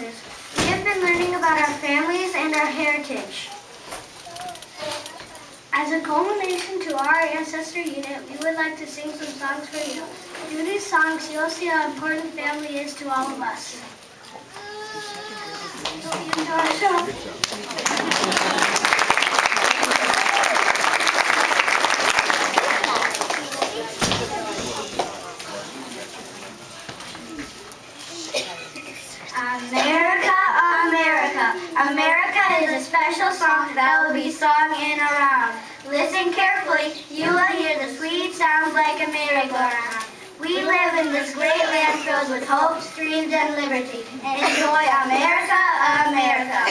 classes. We have been learning about our families and our heritage. As a culmination to our ancestor unit, we would like to sing some songs for you. Through these songs, you'll see how important family is to all of us. America, America, America is a special song that will be sung in a round. Listen carefully, you will hear the sweet sounds like a merry-go-round. We live in this great land filled with hopes, dreams, and liberty. Enjoy America, America.